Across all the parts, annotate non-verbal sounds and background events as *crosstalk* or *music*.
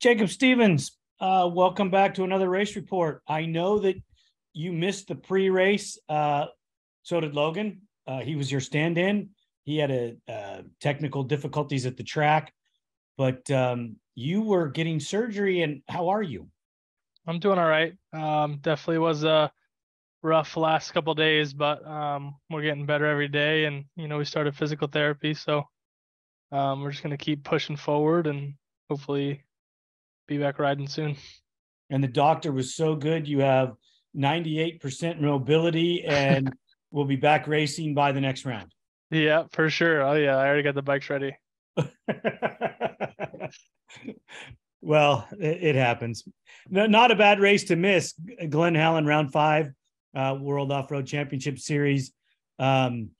Jacob Stevens, uh, welcome back to another race report. I know that you missed the pre-race. Uh, so did Logan. Uh, he was your stand-in. He had a uh, technical difficulties at the track, but um, you were getting surgery. And how are you? I'm doing all right. Um, definitely was a rough last couple days, but um, we're getting better every day. And you know, we started physical therapy, so um, we're just gonna keep pushing forward and hopefully be back riding soon. And the doctor was so good. You have 98% mobility and *laughs* we'll be back racing by the next round. Yeah, for sure. Oh yeah, I already got the bikes ready. *laughs* well, it, it happens. No, not a bad race to miss. Glen Helen, round five, uh, World Off Road Championship Series. Um,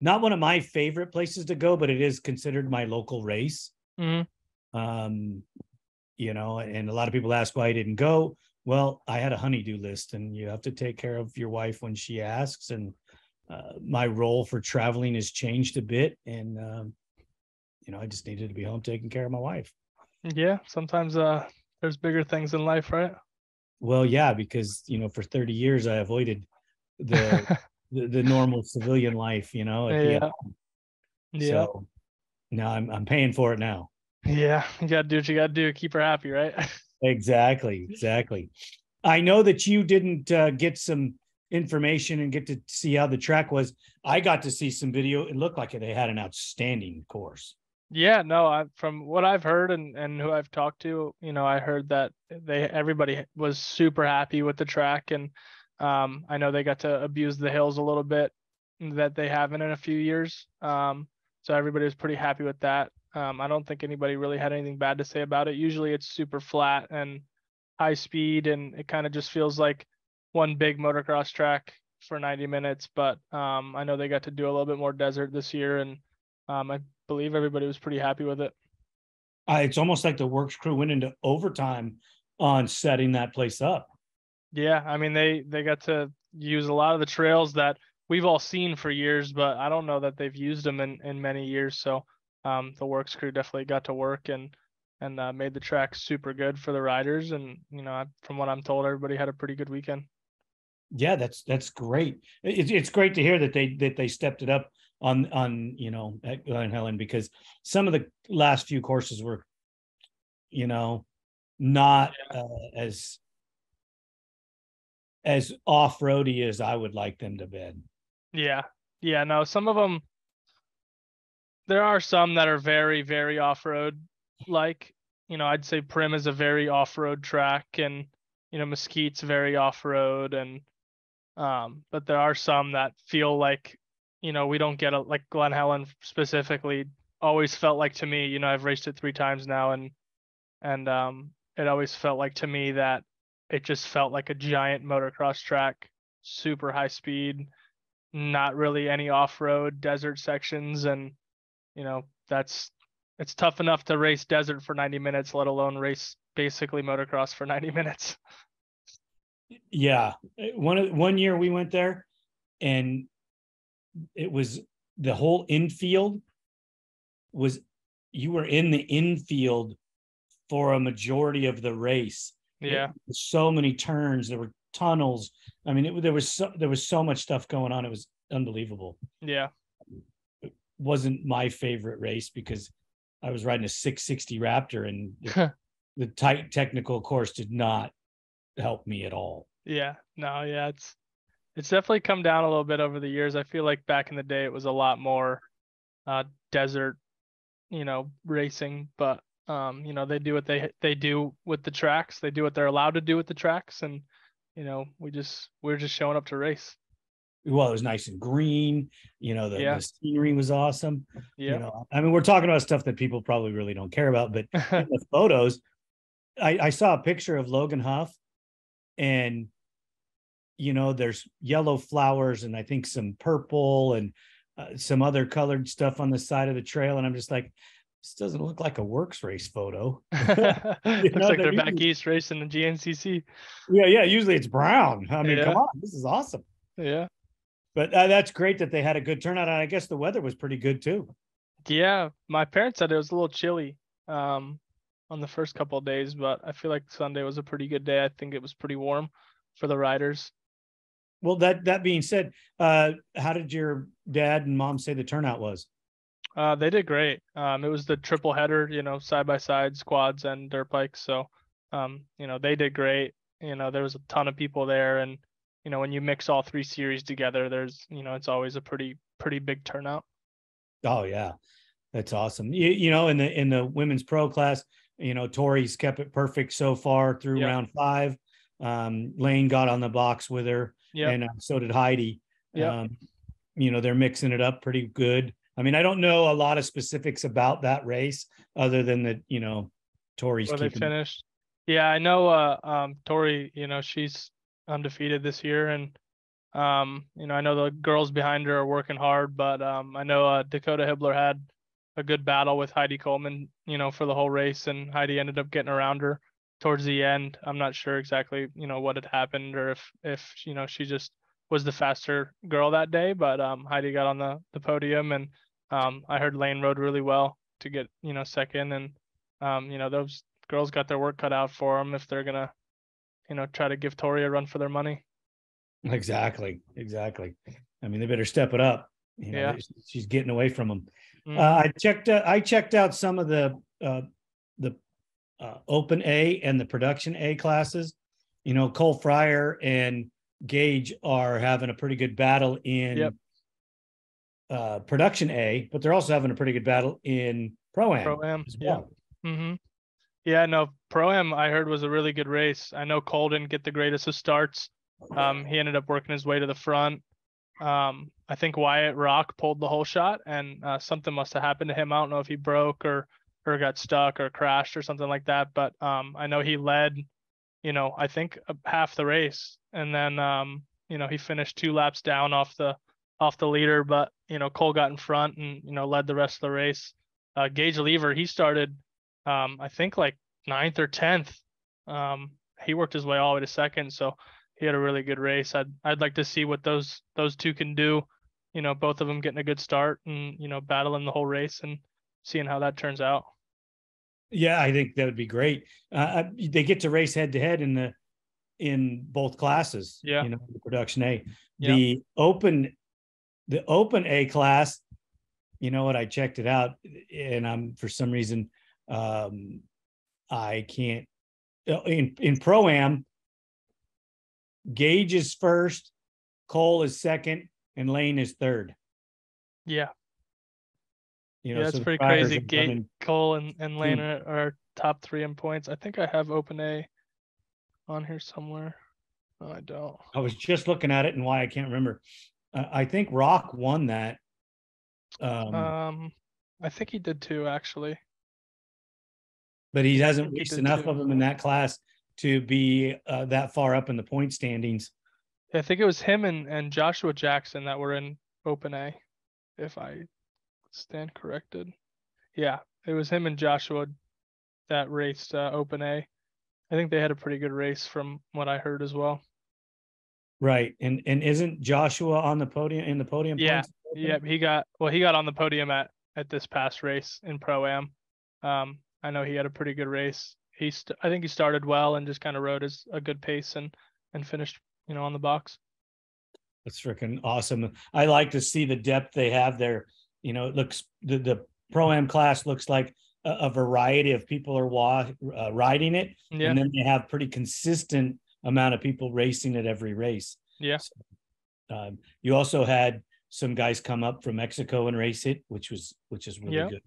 not one of my favorite places to go, but it is considered my local race. Mm-hmm. Um, you know, and a lot of people ask why I didn't go. Well, I had a honeydew list, and you have to take care of your wife when she asks. And uh, my role for traveling has changed a bit, and um, you know, I just needed to be home taking care of my wife. Yeah, sometimes uh, there's bigger things in life, right? Well, yeah, because you know, for 30 years I avoided the *laughs* the, the, normal civilian life, you know. Yeah. Yeah. So now I'm I'm paying for it now. Yeah, you gotta do what you gotta do. Keep her happy, right? *laughs* exactly, exactly. I know that you didn't uh, get some information and get to see how the track was. I got to see some video. It looked like they had an outstanding course. Yeah, no, I, from what I've heard and, and who I've talked to, you know, I heard that they everybody was super happy with the track, and um, I know they got to abuse the hills a little bit that they haven't in a few years. Um, so everybody was pretty happy with that. Um, I don't think anybody really had anything bad to say about it. Usually it's super flat and high speed, and it kind of just feels like one big motocross track for 90 minutes. But um, I know they got to do a little bit more desert this year, and um, I believe everybody was pretty happy with it. Uh, it's almost like the WORCS crew went into overtime on setting that place up. Yeah, I mean they they got to use a lot of the trails that we've all seen for years, but I don't know that they've used them in in many years. So um, the WORCS crew definitely got to work and and uh, made the track super good for the riders. And you know, from what I'm told, everybody had a pretty good weekend. Yeah, that's that's great. It's it's great to hear that they that they stepped it up on on you know at Glen Helen because some of the last few courses were, you know, not uh, as as off roady as I would like them to be. Yeah, yeah. No, some of them. There are some that are very very off road like. You know, I'd say Primm is a very off road track, and you know Mesquite's very off road, and um, but there are some that feel like you know, we don't get a like Glen Helen specifically always felt like to me, you know, I've raced it three times now and and um it always felt like to me that it just felt like a giant motocross track, super high speed, not really any off-road desert sections and you know, that's it's tough enough to race desert for 90 minutes, let alone race basically motocross for *laughs* 90 minutes. Yeah. One one year we went there and it was the whole infield was you were in the infield for a majority of the race. Yeah. so many turns, there were tunnels. I mean, it, there was so there was so much stuff going on. It was unbelievable. Yeah. Wasn't my favorite race because I was riding a 660 Raptor and the, *laughs* the tight technical course did not help me at all. Yeah. No, yeah, it's it's definitely come down a little bit over the years. I feel like back in the day it was a lot more uh, desert, you know, racing, but um, you know, they do what they they do with the tracks. They do what they're allowed to do with the tracks and you know, we just we're just showing up to race. Well, it was nice and green. You know, the, yeah. the scenery was awesome. Yeah. You know, I mean, we're talking about stuff that people probably really don't care about, but *laughs* the photos, I, I saw a picture of Logan Huff and you know, there's yellow flowers and I think some purple and uh, some other colored stuff on the side of the trail. And I'm just like, this doesn't look like a WORCS race photo. *laughs* *laughs* Looks know, like they're back east racing the GNCC. Yeah, yeah. Usually it's brown. I mean, yeah. come on, this is awesome. Yeah. But uh, that's great that they had a good turnout, and I guess the weather was pretty good too. Yeah, my parents said it was a little chilly. Um, on the first couple of days, but I feel like Sunday was a pretty good day. I think it was pretty warm for the riders. Well, that that being said, uh, how did your dad and mom say the turnout was? Uh, they did great. Um, it was the triple header, you know, side by side, squads and dirt bikes. So, um, you know, they did great. You know, there was a ton of people there, and you know, when you mix all three series together, there's, you know, it's always a pretty pretty big turnout. Oh yeah, that's awesome. You, you know, in the in the women's pro class, you know, Torey's kept it perfect so far through round five. Um, Layne got on the box with her, yeah, and uh, so did Heidi. Yeah, um, you know, they're mixing it up pretty good. I mean, I don't know a lot of specifics about that race other than that, you know, Torey's they finished. Yeah, I know uh um Torey, you know, she's undefeated this year and um, you know, I know the girls behind her are working hard, but um I know uh, Dakota Hibbler had a good battle with Heidi Colman, you know, for the whole race and Heidi ended up getting around her towards the end. I'm not sure exactly, you know, what had happened or if if you know, she just was the faster girl that day, but um Heidi got on the the podium and um, I heard Layne rode really well to get you know second, and um, you know those girls got their work cut out for them if they're gonna you know try to give Torey a run for their money. Exactly, exactly. I mean, they better step it up. You know, yeah, she's getting away from them. Mm-hmm. Uh, I checked. Uh, I checked out some of the uh, the uh, Open A and the Production A classes. You know, Cole Fryer and Gage are having a pretty good battle in yep uh, production A, but they're also having a pretty good battle in pro am. Pro am, well. yeah. Mm-hmm. Yeah, no, pro am I heard was a really good race. I know Cole didn't get the greatest of starts. Um, he ended up working his way to the front. Um, I think Wyatt Rock pulled the hole shot, and uh, something must have happened to him. I don't know if he broke or or got stuck or crashed or something like that. But um, I know he led, you know, I think half the race, and then um, you know he finished two laps down off the off the leader, but you know Cole got in front and you know led the rest of the race. Uh, Gage Leaver, he started, um, I think like ninth or tenth. Um, he worked his way all the way to second, so he had a really good race. I'd I'd like to see what those those two can do. You know, both of them getting a good start and you know battling the whole race and seeing how that turns out. Yeah, I think that would be great. Uh, they get to race head to head in the in both classes. Yeah, you know, the production A. Yeah. The open the open A class, you know what? I checked it out, and I'm for some reason um, I can't. Uh, in in pro am, Gage is first, Cole is second, and Layne is third. Yeah. You know, yeah, that's so pretty crazy. Gage, Cole, and, and Layne are, are top three in points. I think I have Open A on here somewhere. No, I don't. I was just looking at it and why I can't remember. Uh, I think Rock won that. Um, um, I think he did too, actually. But he hasn't reached enough of them in that class to be uh, that far up in the point standings. I think it was him and, and Joshua Jackson that were in Open A, if I stand corrected. Yeah, it was him and Joshua that raced uh, Open A. I think they had a pretty good race from what I heard as well. Right. And and isn't Joshua on the podium in the podium? Yeah. Yeah. He got well, he got on the podium at at this past race in Pro Am. Um, I know he had a pretty good race. He st- I think he started well and just kind of rode his a good pace and and finished, you know, on the box. That's freaking awesome. I like to see the depth they have there. You know, it looks the the pro am class looks like a, a variety of people are wa- uh, riding it, yeah. and then they have pretty consistent amount of people racing at every race. Yeah. So, um, you also had some guys come up from Mexico and race it, which was which is really yeah. good.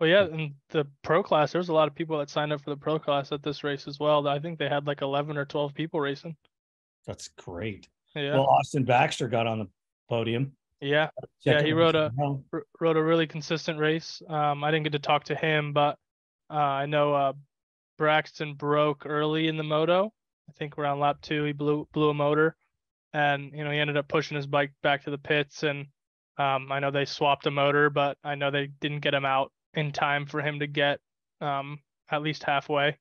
Well, yeah, and the pro class, there's a lot of people that signed up for the pro class at this race as well. I think they had like 11 or 12 people racing. That's great. Yeah. Well, Austin Baxter got on the podium. Yeah. Check yeah, he rode a rode a really consistent race. Um, I didn't get to talk to him, but uh, I know uh, Braxton broke early in the moto, I think around lap two, he blew blew a motor, and you know he ended up pushing his bike back to the pits. And um, I know they swapped a motor, but I know they didn't get him out in time for him to get um, at least halfway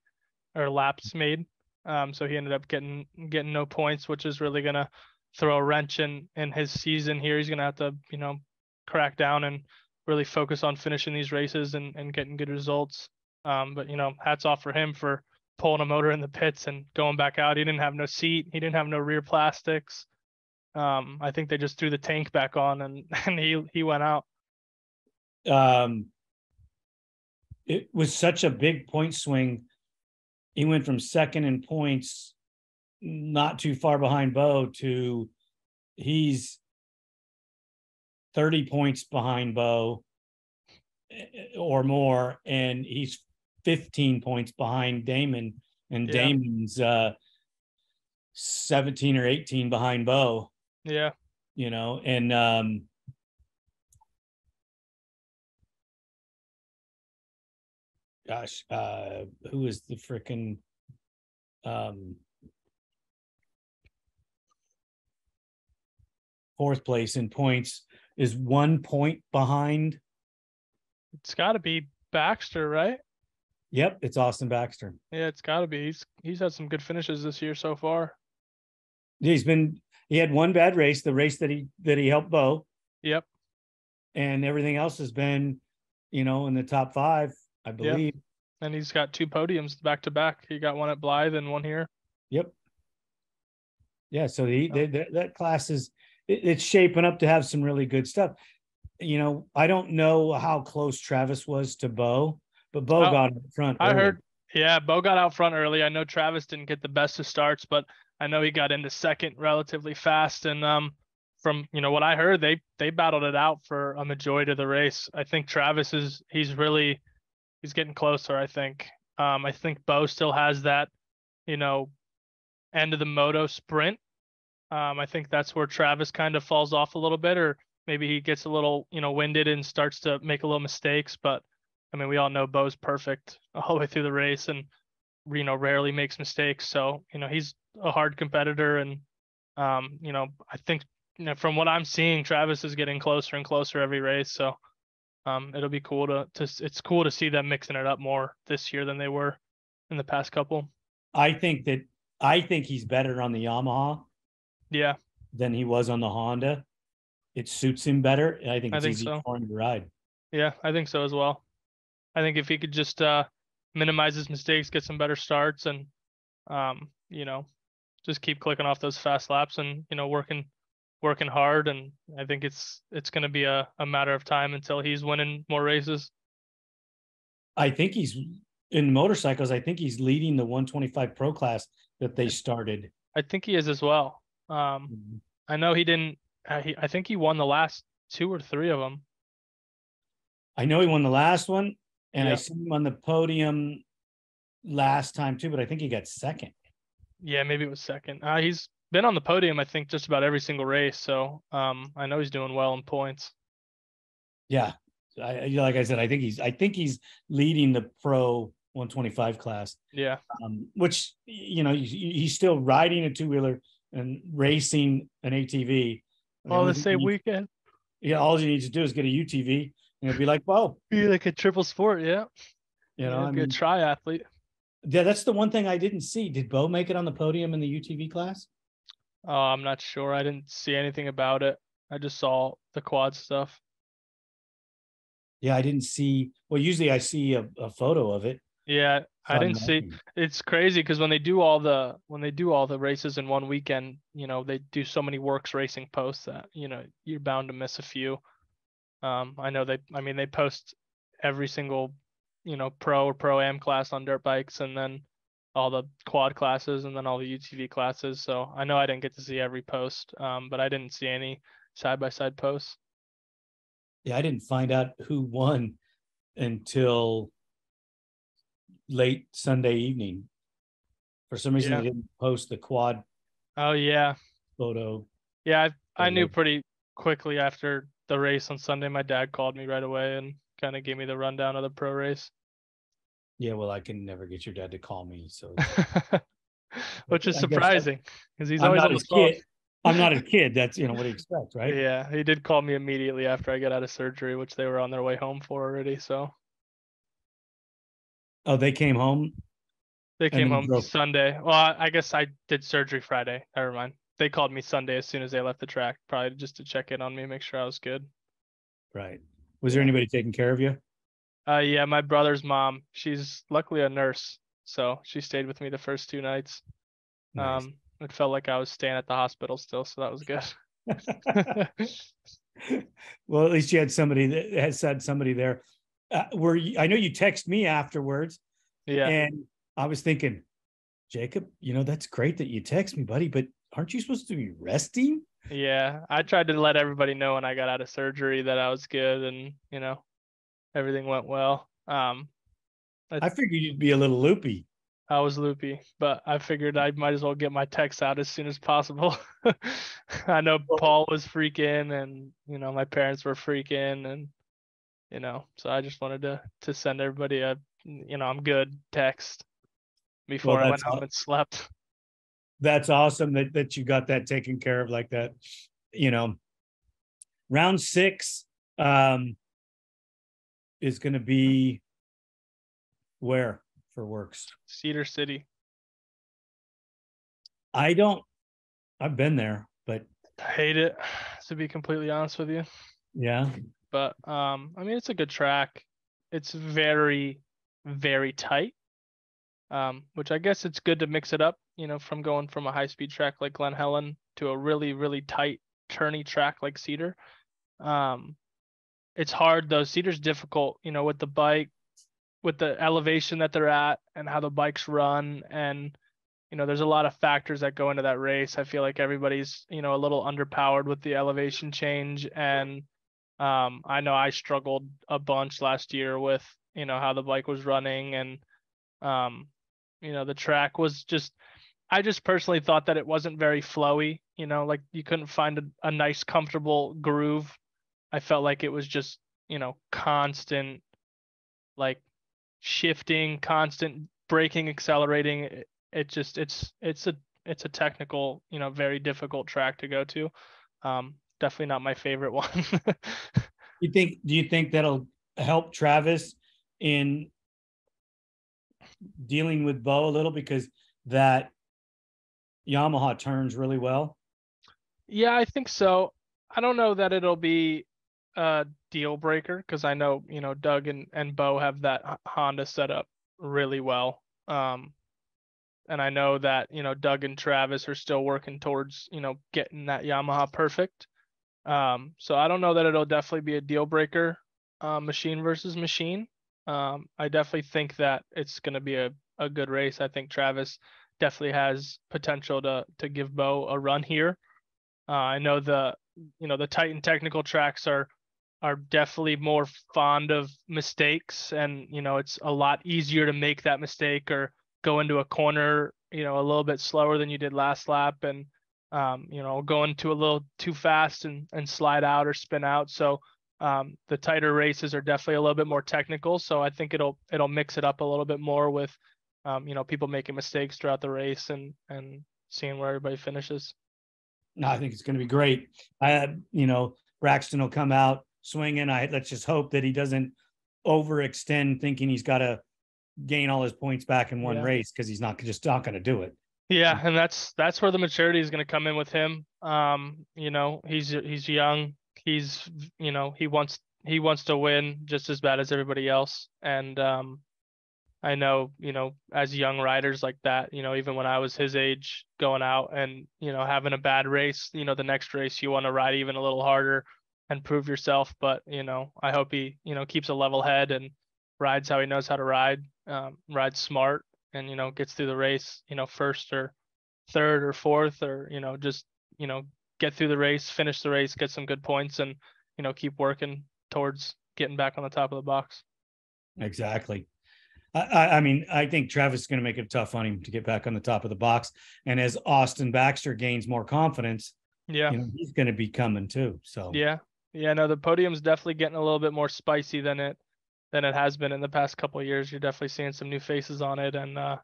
or laps made. Um, so he ended up getting getting no points, which is really gonna throw a wrench in in his season here. He's gonna have to you know crack down and really focus on finishing these races and, and getting good results. Um, but you know, hats off for him for pulling a motor in the pits and going back out. He didn't have no seat. He didn't have no rear plastics. Um, I think they just threw the tank back on and *laughs* and he he went out. Um, it was such a big point swing. He went from second in points, not too far behind Beau, to he's 30 points behind Beau eh, or more, and he's 15 points behind Damon, and Yeah. Damon's uh 17 or 18 behind Beau, Yeah. you know, and um gosh, uh who is the freaking um fourth place in points is one point behind. It's got to be Baxter, right? Yep, it's Austin Baxter. Yeah, it's got to be. He's he's had some good finishes this year so far. He's been he had one bad race, the race that he that he helped Beau, Yep. and everything else has been, you know, in the top five, I believe. And he's got two podiums back to back. He got one at Blythe and one here. Yep. Yeah, so he Oh. they, that class is it, it's shaping up to have some really good stuff. You know, I don't know how close Travis was to Beau, but Beau Oh, got in front. I early. heard, yeah, Beau got out front early. I know Travis didn't get the best of starts, but I know he got into second relatively fast. And um, from you know what I heard, they they battled it out for a majority of the race. I think Travis is he's really he's getting closer. I think. Um, I think Beau still has that, you know, end of the moto sprint. Um, I think that's where Travis kind of falls off a little bit, or maybe he gets a little, you know, winded and starts to make a little mistakes. But I mean, we all know Beau's perfect *laughs* all the way through the race and, you know, rarely makes mistakes. So, you know, he's a hard competitor. And, um, you know, I think, you know, from what I'm seeing, Travis is getting closer and closer every race. So, um, it'll be cool to, to, it's cool to see them mixing it up more this year than they were in the past couple. I think that I think he's better on the Yamaha Yeah. than he was on the Honda. It suits him better. I think I think easy so. for him to ride. Yeah. I think so as well. I think if he could just, uh, minimize his mistakes, get some better starts and, um, you know, just keep clicking off those fast laps and, you know, working, working hard. And I think it's, it's going to be a, a matter of time until he's winning more races. I think he's in motorcycles. I think he's leading the 125 Pro class that they started. I think he is as well. Um, I know he didn't, uh, he, I think he won the last two or three of them. I know he won the last one, and I Yep. seen him on the podium last time too, but I think he got second. Yeah, maybe it was second. Uh, he's been on the podium, I think, just about every single race. So um, I know he's doing well in points. Yeah, I, like I said, I think he's I think he's leading the Pro 125 class, Yeah, um, which you know he, he's still riding a two wheeler and racing an ATV. all the same weekend. Yeah, all you need to do is get a UTV and it'd be like, whoa, Be like a triple sport. Yeah, you know, yeah, I mean, a triathlete. yeah, that's the one thing I didn't see. Did Beau make it on the podium in the UTV class? Oh, I'm not sure. I didn't see anything about it. I just saw the quad stuff. Yeah, I didn't see. Well, usually I see a, a photo of it. Yeah, I didn't see. It's crazy because when they do all the when they do all the races in one weekend, you know, they do so many WORCS racing posts that you know you're bound to miss a few. Um, I know they. I mean, they post every single, you know, pro or pro am class on dirt bikes, and then all the quad classes, and then all the UTV classes. So I know I didn't get to see every post, um, but I didn't see any side by side posts. Yeah, I didn't find out who won until late Sunday evening. For some reason, Yeah. they didn't post the quad Oh yeah, photo. yeah. I, I knew pretty quickly after the race on Sunday. My dad called me right away and kind of gave me the rundown of the pro race. Yeah, well, I can never get your dad to call me, so *laughs* which is I surprising because he's I'm always not on the his phone. kid. I'm not a *laughs* kid. That's you know what he expects, right? Yeah, he did call me immediately after I got out of surgery, which they were on their way home for already. So Oh, they came home. they came home Sunday. Well, I I guess I did surgery Friday. Never mind. They called me Sunday as soon as they left the track, probably just to check in on me, make sure I was good. Right. Was there anybody taking care of you? Uh, yeah, my brother's mom. She's luckily a nurse, so she stayed with me the first two nights. Nice. Um, it felt like I was staying at the hospital still, so that was good. *laughs* well, at least you had somebody that has had somebody there. Uh, were you, I know you text me afterwards, yeah. and I was thinking, Jacob, you know that's great that you text me, buddy, but aren't you supposed to be resting? Yeah, I tried to let everybody know when I got out of surgery that I was good and you know everything went well. Um, I figured you'd be a little loopy. I was loopy, but I figured I might as well get my texts out as soon as possible. *laughs* I know Paul was freaking, and you know my parents were freaking, and you know, so I just wanted to to send everybody a you know I'm good text before Well, I went home aw- and slept. *laughs* That's awesome that that you got that taken care of like that. You know, round six um is going to be where for WORCS. Cedar City. I don't. I've been there, but I hate it, *sighs* to be completely honest with you. yeah, But um, I mean, it's a good track. It's very, very tight. Um, which I guess it's good to mix it up, you know, from going from a high speed track like Glen Helen to a really, really tight, turny track like Cedar. Um, it's hard though. Cedar's difficult, you know, with the bike, with the elevation that they're at and how the bikes run and you know, there's a lot of factors that go into that race. I feel like everybody's, you know, a little underpowered with the elevation change. And um, I know I struggled a bunch last year with, you know, how the bike was running and, um, you know, the track was just, I just personally thought that it wasn't very flowy, you know, like you couldn't find a, a nice, comfortable groove. I felt like it was just, you know, constant, like shifting, constant braking, accelerating. It, it just it's it's a it's a technical, you know, very difficult track to go to. Um, definitely not my favorite *laughs* one. you think? Do you think that'll help Travis in dealing with Beau a little because that Yamaha turns really well? yeah, I think so. I don't know that it'll be a deal breaker because I know you know Doug and and Beau have that Honda set up really well. Um, and I know that you know Doug and Travis are still working towards you know getting that Yamaha perfect. Um, so I don't know that it'll definitely be a deal breaker, uh, machine versus machine. Um, I definitely think that it's going to be a, a good race. I think Travis definitely has potential to to give Beau a run here. Uh, I know the you know the Titan technical tracks are are definitely more fond of mistakes, and you know it's a lot easier to make that mistake or go into a corner you know a little bit slower than you did last lap, and um, you know go into a little too fast and and slide out or spin out. So um, the tighter races are definitely a little bit more technical. So I think it'll it'll mix it up a little bit more with um, you know people making mistakes throughout the race and and seeing where everybody finishes. No, I think it's going to be great. I you know, Braxton will come out swinging. I let's just hope that he doesn't overextend, thinking he's got to gain all his points back in one Yeah. race because he's not just not going to do it. Yeah, and that's that's where the maturity is going to come in with him. Um, you know, he's he's young. He's you know he wants he wants to win just as bad as everybody else. And um, I know you know as young riders like that, you know, even when I was his age, going out and you know having a bad race, you know, the next race you want to ride even a little harder and prove yourself. But you know, I hope he you know keeps a level head and rides how he knows how to ride, um, rides smart, and you know gets through the race, you know, first or third or fourth, or you know just you know get through the race, finish the race, get some good points, and you know keep working towards getting back on the top of the box. Exactly. I, I, mean, I think Travis is going to make it tough on him to get back on the top of the box. And as Austin Baxter gains more confidence, Yeah, you know, he's going to be coming too. So yeah, yeah. No, the podium's definitely getting a little bit more spicy than it than it has been in the past couple of years. You're definitely seeing some new faces on it, and uh,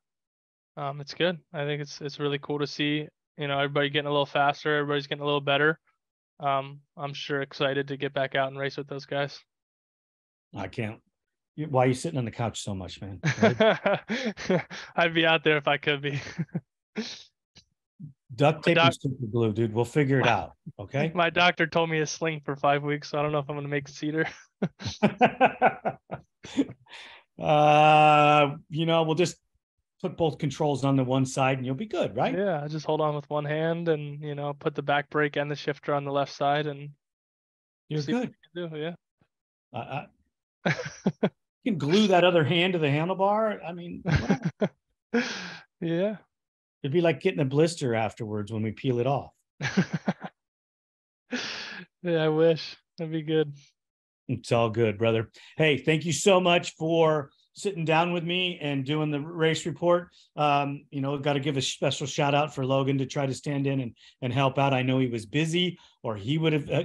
um, it's good. I think it's it's really cool to see. You know, everybody getting a little faster, everybody's getting a little better. Um, I'm sure excited to get back out and race with those guys. I can't. you- Why are you sitting on the couch so much, man? *laughs* Right? *laughs* I'd be out there if I could be. *laughs* Duct tape doc- and super glue, dude. We'll figure it out. Okay. *laughs* My doctor told me to sling for five weeks, so I don't know if I'm gonna make cedar. *laughs* *laughs* uh, you know, we'll just put both controls on the one side and you'll be good, right? Yeah, just hold on with one hand and you know put the back brake and the shifter on the left side and you're good. you do. Yeah. I, I, you can glue that other hand to the handlebar. I mean, yeah. It'd be like getting a blister afterwards when we peel it off. *laughs* yeah, I wish that'd be good. It's all good, brother. Hey, thank you so much for sitting down with me and doing the race report. Um, you know, got to give a special shout out for Logan to try to stand in and, and help out. I know he was busy or he would have uh,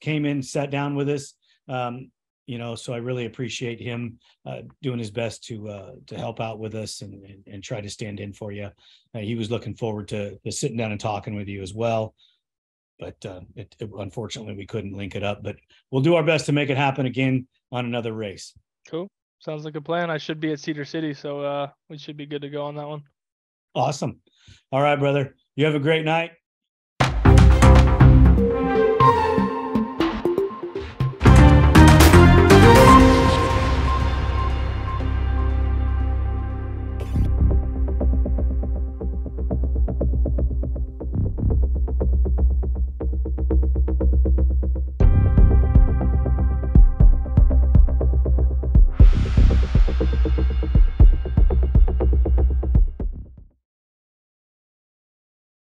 came in, sat down with us. Um, you know so i really appreciate him uh, doing his best to uh, to help out with us and, and, and try to stand in for you. Uh, he was looking forward to, to, sitting down and talking with you as well. But uh, it, it, unfortunately we couldn't link it up. But we'll do our best to make it happen again on another race. Cool. Sounds like a plan. I should be at cedar city so uh, we should be good to go on that one. Awesome. All right brother. You have a great night.